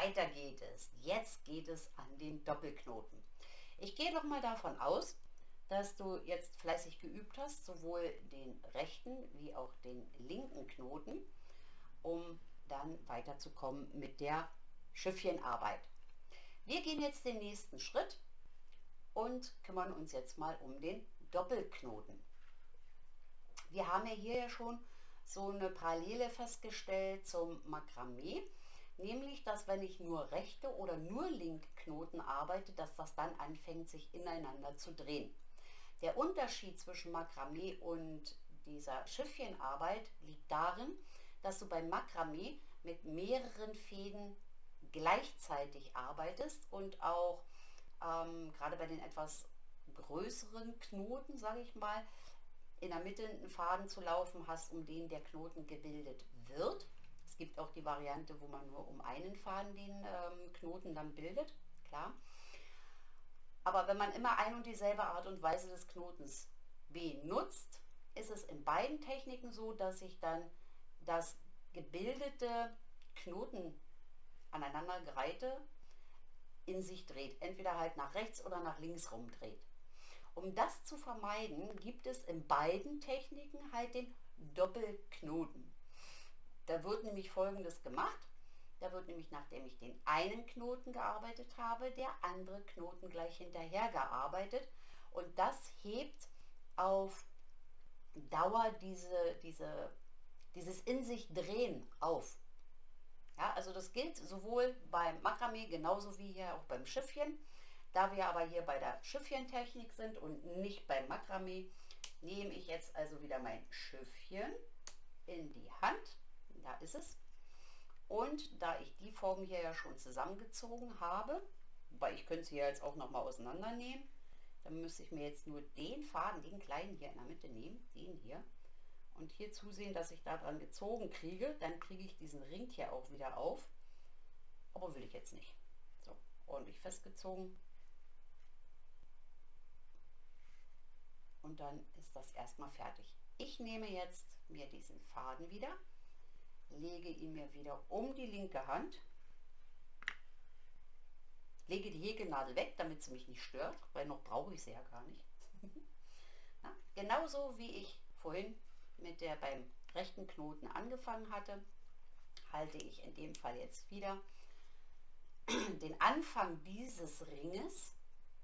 weiter geht es. Jetzt geht es an den Doppelknoten. Ich gehe noch mal davon aus, dass du jetzt fleißig geübt hast, sowohl den rechten wie auch den linken Knoten, um dann weiterzukommen mit der Schiffchenarbeit. Wir gehen jetzt den nächsten Schritt und kümmern uns jetzt mal um den Doppelknoten. Wir haben ja hier ja schon so eine Parallele festgestellt zum Makramee, nämlich dass wenn ich nur rechte oder nur linke Knoten arbeite, dass das dann anfängt sich ineinander zu drehen. Der Unterschied zwischen Makramee und dieser Schiffchenarbeit liegt darin, dass du beim Makramee mit mehreren Fäden gleichzeitig arbeitest und auch ähm, gerade bei den etwas größeren Knoten, sage ich mal, in der Mitte einen Faden zu laufen hast, um den der Knoten gebildet wird. Gibt auch die Variante, wo man nur um einen Faden den ähm, Knoten dann bildet, klar. Aber wenn man immer ein und dieselbe Art und Weise des Knotens benutzt, ist es in beiden Techniken so, dass sich dann das gebildete Knoten aneinandergereihte in sich dreht. Entweder halt nach rechts oder nach links rumdreht. Um das zu vermeiden, gibt es in beiden Techniken halt den Doppelknoten. Da wird nämlich folgendes gemacht. Da wird nämlich, nachdem ich den einen Knoten gearbeitet habe, der andere Knoten gleich hinterher gearbeitet. Und das hebt auf Dauer diese, diese, dieses in sich drehen auf. Ja, also das gilt sowohl beim Makramee genauso wie hier auch beim Schiffchen. Da wir aber hier bei der Schiffchentechnik sind und nicht beim Makramee, nehme ich jetzt also wieder mein Schiffchen in die Hand. Da ist es. Und da ich die Form hier ja schon zusammengezogen habe, weil ich könnte sie ja jetzt auch noch mal auseinandernehmen, dann müsste ich mir jetzt nur den Faden, den kleinen hier in der Mitte nehmen, den hier, und hier zusehen, dass ich da dran gezogen kriege. Dann kriege ich diesen Ring hier auch wieder auf. Aber will ich jetzt nicht. So, ordentlich festgezogen. und dann ist das erstmal fertig. Ich nehme jetzt mir diesen Faden wieder, lege ihn mir wieder um die linke Hand, lege die Häkelnadel weg, damit sie mich nicht stört, weil noch brauche ich sie ja gar nicht. Na, genauso wie ich vorhin mit der beim rechten Knoten angefangen hatte, halte ich in dem Fall jetzt wieder den Anfang dieses Ringes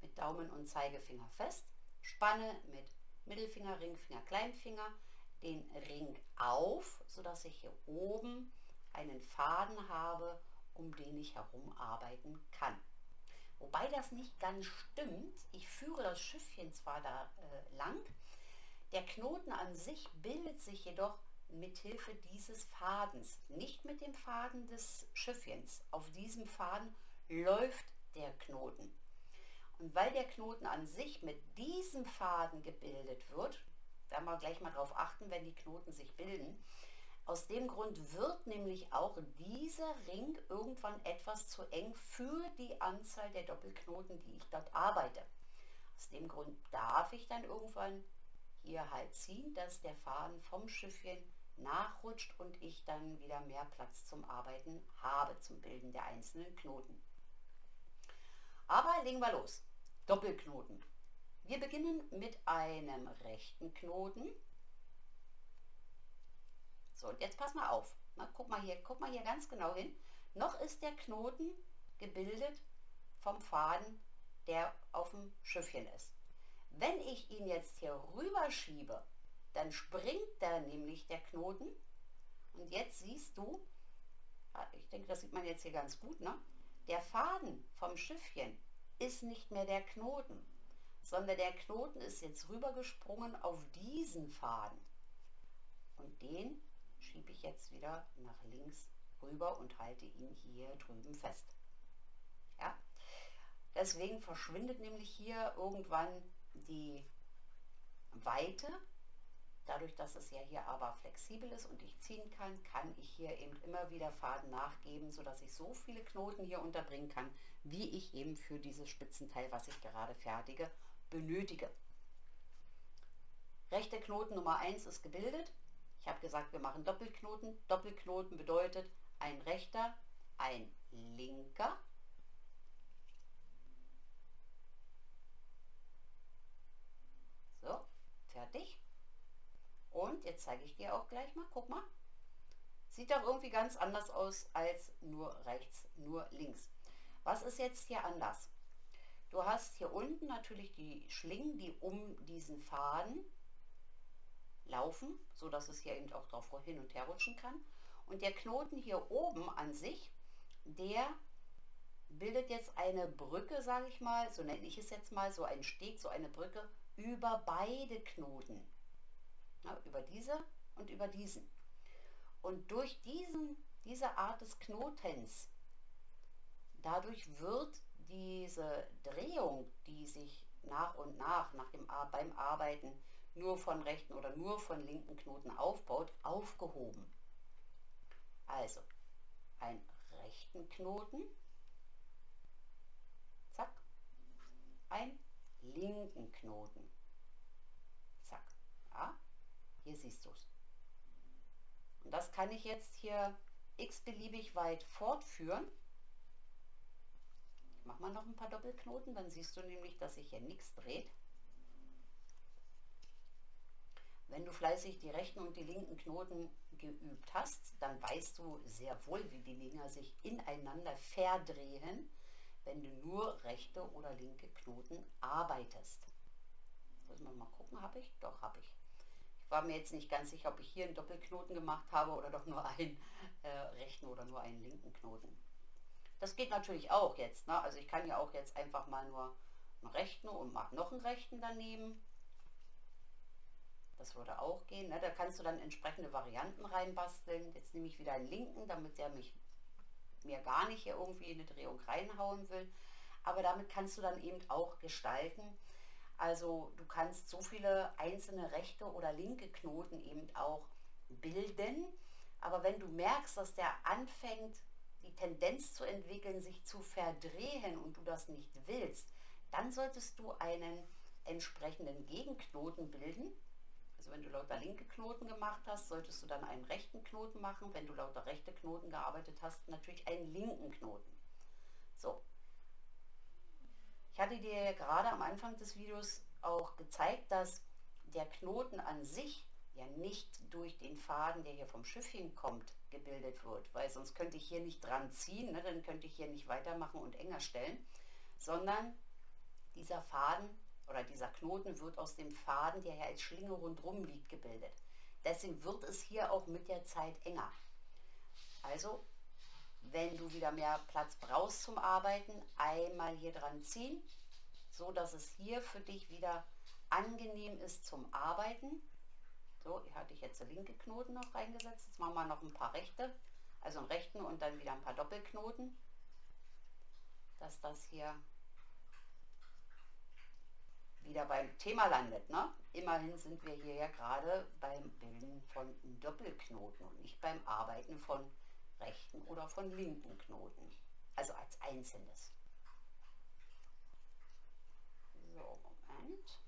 mit Daumen und Zeigefinger fest spanne mit Mittelfinger, Ringfinger, Kleinfinger den Ring auf, sodass ich hier oben einen Faden habe, um den ich herum arbeiten kann. Wobei das nicht ganz stimmt. Ich führe das Schiffchen zwar da äh, lang, der Knoten an sich bildet sich jedoch mit Hilfe dieses Fadens, nicht mit dem Faden des Schiffchens. Auf diesem Faden läuft der Knoten. Und weil der Knoten an sich mit diesem Faden gebildet wird, wir gleich mal darauf achten, wenn die Knoten sich bilden, aus dem Grund wird nämlich auch dieser Ring irgendwann etwas zu eng für die Anzahl der Doppelknoten, die ich dort arbeite. Aus dem Grund darf ich dann irgendwann hier halt ziehen, dass der Faden vom Schiffchen nachrutscht und ich dann wieder mehr Platz zum Arbeiten habe, zum Bilden der einzelnen Knoten. Aber legen wir los. Doppelknoten. Wir beginnen mit einem rechten Knoten. So, und jetzt pass mal auf. Na, guck, mal hier, guck mal hier ganz genau hin. Noch ist der Knoten gebildet vom Faden, der auf dem Schiffchen ist. Wenn ich ihn jetzt hier rüber schiebe, dann springt da nämlich der Knoten. Und jetzt siehst du, ich denke, das sieht man jetzt hier ganz gut, ne? Der Faden vom Schiffchen ist nicht mehr der Knoten, sondern der Knoten ist jetzt rübergesprungen auf diesen Faden. Und den schiebe ich jetzt wieder nach links rüber und halte ihn hier drüben fest. Ja? Deswegen verschwindet nämlich hier irgendwann die Weite Dadurch, dass es ja hier aber flexibel ist und ich ziehen kann, kann ich hier eben immer wieder Faden nachgeben, sodass ich so viele Knoten hier unterbringen kann, wie ich eben für dieses Spitzenteil, was ich gerade fertige, benötige. Rechter Knoten Nummer 1 ist gebildet. Ich habe gesagt, wir machen Doppelknoten. Doppelknoten bedeutet ein rechter ein linker, so, fertig. Und jetzt zeige ich dir auch gleich mal, guck mal, sieht doch irgendwie ganz anders aus als nur rechts, nur links. Was ist jetzt hier anders? Du hast hier unten natürlich die Schlingen, die um diesen Faden laufen, so dass es hier eben auch drauf hin und her rutschen kann. Und der Knoten hier oben an sich, der bildet jetzt eine Brücke, sage ich mal, so nenne ich es jetzt mal, so ein Steg, so eine Brücke über beide Knoten. Ja, über diese und über diesen. Und durch diesen, diese Art des Knotens, dadurch wird diese Drehung, die sich nach und nach, nach dem, beim Arbeiten nur von rechten oder nur von linken Knoten aufbaut, aufgehoben. Also einen rechten Knoten, zack, einen linken Knoten, zack. Ja, hier siehst du es. Und das kann ich jetzt hier x-beliebig weit fortführen. Ich mache mal noch ein paar Doppelknoten, dann siehst du nämlich, dass sich hier nichts dreht. Wenn du fleißig die rechten und die linken Knoten geübt hast, dann weißt du sehr wohl, wie die Dinger sich ineinander verdrehen, wenn du nur rechte oder linke Knoten arbeitest. Müssen wir mal gucken, habe ich? Doch, habe ich. Ich war mir jetzt nicht ganz sicher, ob ich hier einen Doppelknoten gemacht habe oder doch nur einen äh, rechten oder nur einen linken Knoten. Das geht natürlich auch jetzt. Ne? Also ich kann ja auch jetzt einfach mal nur einen rechten und mache noch einen rechten daneben das würde auch gehen. Ne? Da kannst du dann entsprechende Varianten reinbasteln. Jetzt nehme ich wieder einen linken, damit der mich mir gar nicht hier irgendwie in eine Drehung reinhauen will. Aber damit kannst du dann eben auch gestalten. Also du kannst so viele einzelne rechte oder linke Knoten eben auch bilden. Aber wenn du merkst, dass der anfängt, die Tendenz zu entwickeln, sich zu verdrehen und du das nicht willst, dann solltest du einen entsprechenden Gegenknoten bilden also wenn du lauter linke Knoten gemacht hast, solltest du dann einen rechten Knoten machen. Wenn du lauter rechte Knoten gearbeitet hast, natürlich einen linken Knoten. So. Ich hatte dir gerade am Anfang des Videos auch gezeigt, dass der Knoten an sich ja nicht durch den Faden, der hier vom Schiff hinkommt, gebildet wird, weil sonst könnte ich hier nicht dran ziehen, ne? dann könnte ich hier nicht weitermachen und enger stellen, sondern dieser Faden oder dieser Knoten wird aus dem Faden, der hier als Schlinge rundherum liegt, gebildet. Deswegen wird es hier auch mit der Zeit enger. Also, wenn du wieder mehr Platz brauchst zum Arbeiten, einmal hier dran ziehen, so dass es hier für dich wieder angenehm ist zum Arbeiten. So, hier hatte ich jetzt der linke Knoten noch reingesetzt. Jetzt machen wir noch ein paar rechte, also einen rechten und dann wieder ein paar Doppelknoten, dass das hier wieder beim Thema landet. Ne? Immerhin sind wir hier ja gerade beim Bilden von Doppelknoten und nicht beim Arbeiten von rechten oder von linken Knoten. Also als einzelnes. So, Moment.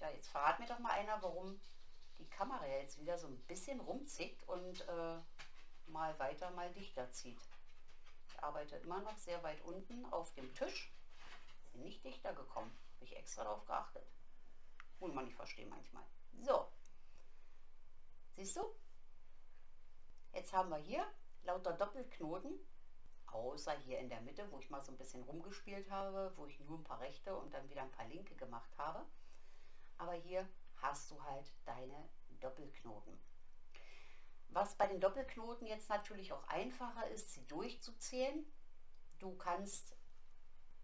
Tja, jetzt verrat mir doch mal einer, warum die Kamera jetzt wieder so ein bisschen rumzickt und äh, mal weiter, mal dichter zieht. Ich arbeite immer noch sehr weit unten auf dem Tisch bin nicht dichter gekommen. Habe ich extra darauf geachtet. Muss man nicht verstehen manchmal. So. Siehst du? Jetzt haben wir hier lauter Doppelknoten, außer hier in der Mitte, wo ich mal so ein bisschen rumgespielt habe, wo ich nur ein paar rechte und dann wieder ein paar linke gemacht habe. Aber hier hast du halt deine Doppelknoten. Was bei den Doppelknoten jetzt natürlich auch einfacher ist, sie durchzuzählen. Du kannst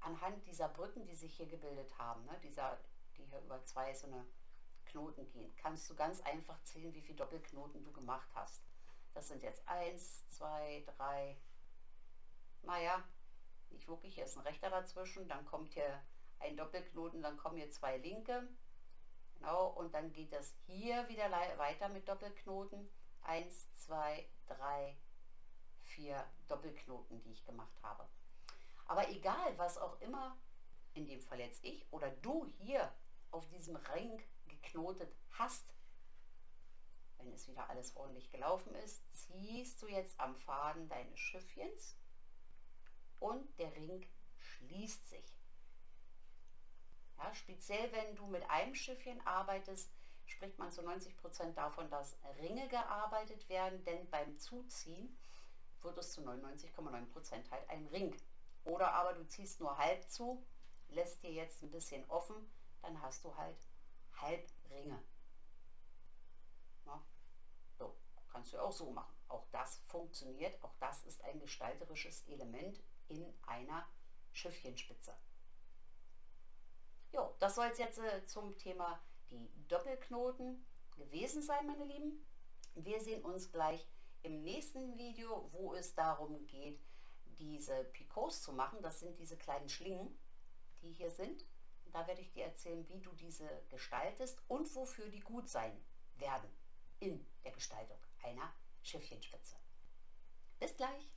anhand dieser Brücken, die sich hier gebildet haben, ne, dieser, die hier über zwei so eine Knoten gehen, kannst du ganz einfach zählen, wie viele Doppelknoten du gemacht hast. Das sind jetzt 1, 2, 3, naja, nicht wirklich, hier ist ein rechter dazwischen, dann kommt hier ein Doppelknoten, dann kommen hier zwei linke, genau, und dann geht das hier wieder weiter mit Doppelknoten, 1, 2, 3, 4 Doppelknoten, die ich gemacht habe. Aber egal, was auch immer, in dem Fall jetzt ich oder du hier auf diesem Ring geknotet hast, wenn es wieder alles ordentlich gelaufen ist, ziehst du jetzt am Faden deines Schiffchens und der Ring schließt sich. Ja, speziell wenn du mit einem Schiffchen arbeitest, spricht man zu 90% davon, dass Ringe gearbeitet werden, denn beim Zuziehen wird es zu 99,9% halt ein Ring. Oder aber du ziehst nur halb zu, lässt dir jetzt ein bisschen offen, dann hast du halt Halbringe. Ja, so, kannst du auch so machen. Auch das funktioniert, auch das ist ein gestalterisches Element in einer Schiffchenspitze. Jo, das soll es jetzt äh, zum Thema die Doppelknoten gewesen sein, meine Lieben. Wir sehen uns gleich im nächsten Video, wo es darum geht, diese Picots zu machen. Das sind diese kleinen Schlingen, die hier sind. Da werde ich dir erzählen, wie du diese gestaltest und wofür die gut sein werden in der Gestaltung einer Schiffchenspitze. Bis gleich!